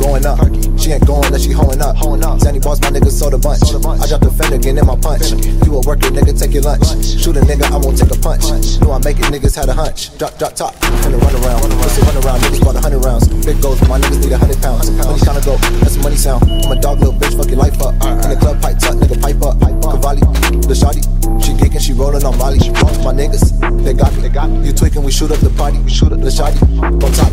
going up. She ain't going unless she hoeing up. Zanny boss, my niggas sold a bunch. I dropped the fender, get in my punch. You a worker, nigga, take your lunch. Shoot a nigga, I won't take a punch. Knew I make it, niggas had a hunch. Drop, drop top, finna run around. Pussy run around, niggas bought a hundred rounds. Big goals, my niggas need a hundred pounds. Money kinda go, that's a money sound. I'm a dog, little bitch, fuck your life up. In the club, pipe tuck, nigga, pipe up. Cavalli, the shawty, she geeking, she rolling on Molly. My niggas, they got me, they got me. You tweaking, we shoot up the party, we shoot up the shawty. On top,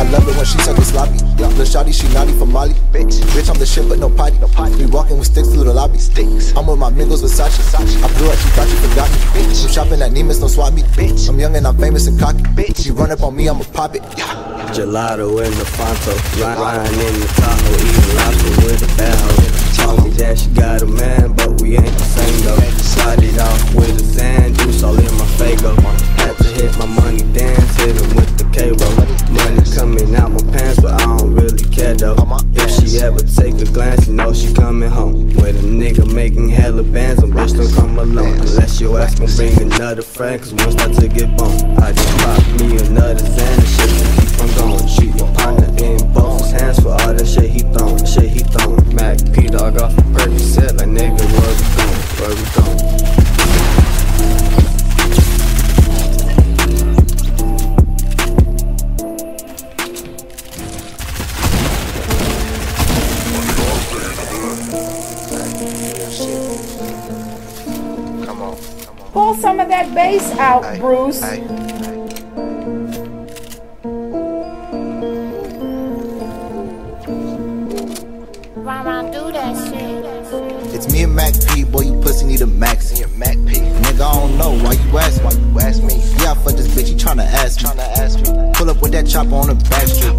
I love it when she suck it sloppy. The shawty, she naughty for Molly. Bitch, bitch, I'm the shit, but no potty. No potty. We walking with sticks through the lobby. Sticks. I'm with my amigos, Versace. Versace. I blew up, she thought you forgot me. Bitch, I'm shopping at Neiman's, no swap me. Bitch, I'm young and I'm famous and cocky. Bitch, you run up on me, I'ma pop it. Yeah. Gelato in the Fonto, riding in the Tahoe, eating lobster with a bad hoe. Told me that she got a man, but we ain't the same though. It off with a sand juice all in my Faygo. Had to hit my money dance, hit him with the K-Roll. Money coming out my pants, but I don't really care though. If she ever take a glance, you know she coming home. With a nigga making hella bands, and bitch don't come alone. Unless your ass gon' bring another friend, cause one start to get boned. I just pop me another Xan and shit keep on going. Shoot your partner in both hands Pull some of that bass out, Hey, Bruce. hey, Run around, do that shit. It's me and Mac P, boy, you pussy need a max. Me and Mac P. Nigga, I don't know why you ask Why you ask me? Yeah, I fuck this bitch, you tryna ask me. Tryna ask me. Pull up with that chopper on the back street.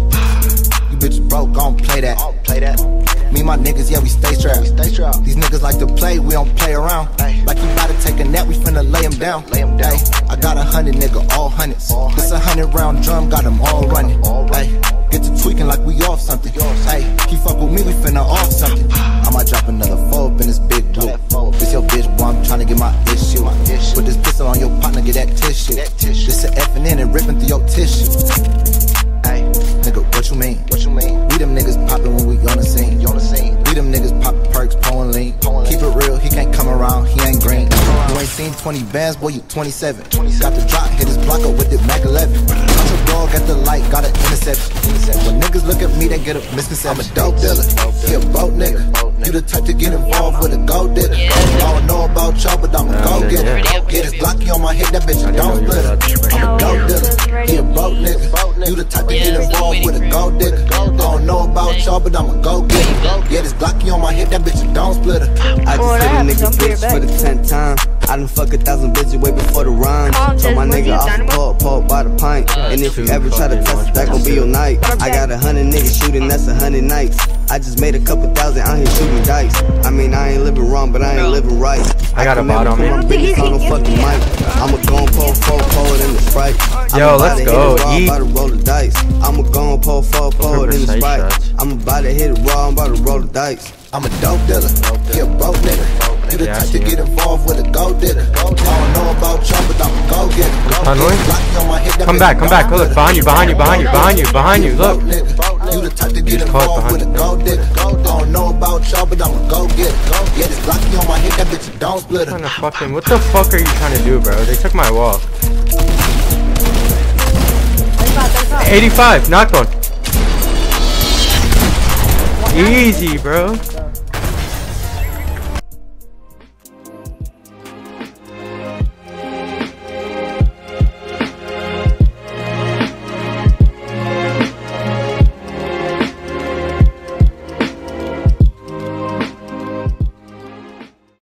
My niggas, yeah, we stay strapped. We stay strapped. These niggas like to play, we don't play around. Ay. Like you about to take a nap, we finna lay him down. Lay him down. Ay. I got a hundred nigga, all hundreds. All this a hundred round drum, got them all running. All Ay. Get to tweaking like we off something. Hey, he fuck with me, we finna off something. I might drop another four up in this big blue. This your bitch, boy, I'm tryna get my issue. Put this pistol on your partner, get that tissue. This a F and N and ripping through your tissue. Seen 20 bands, boy, you 27. Got the drop, hit his block up with the Mac 11. Got your dog at the light, got an interception. When niggas look at me, they get a misconception. I'm a dope dealer, he a boat nigga. You the type to get involved with a gold digger. I don't know about y'all, but I'm a go getter. Get his blocky on my head, that bitch, I don't split her. I'm a dope dealer, he a boat nigga. You the type to get involved with a gold digger. I don't know about y'all, but I'm a go getter. Yeah, this blocky on my hip, that bitch, I don't split her. I just hit a nigga bitch for the tenth time. I done fuck a thousand bitches way before the rhyme. Told my nigga off done the with- pole, pole by the pint. And if you ever try to test it, that gon' be your night. I got a hundred niggas shooting, that's a hundred nights. I just made a couple thousand out here shooting dice. I mean, I ain't living wrong, but I ain't living right. I got a can bot on me. I don't think business he on no fucking mic. I'ma go and pull, pull, pull it in the sprite. Yo, I'ma let's hit go, it raw, eat. bout to roll the dice. I'ma go and pull, pull, pull it in the sprite. I'm about to hit it raw, I'm about to roll the dice. I'm a dope dealer, he a broke nigga. You the type to get involved with a gold digger. I don't know about y'all, but I'm a go getter. Tunneling? Come back, come back. Look, behind you, behind you, behind you, behind you, behind you. Look. You the type to get involved with a behind gold digger. I don't know about y'all, but I'm a go getter. Yeah, this blocky on my head, that bitch don't split to fucking, what the fuck are you trying to do, bro? They took my wall. 85, knocked one. Easy, bro.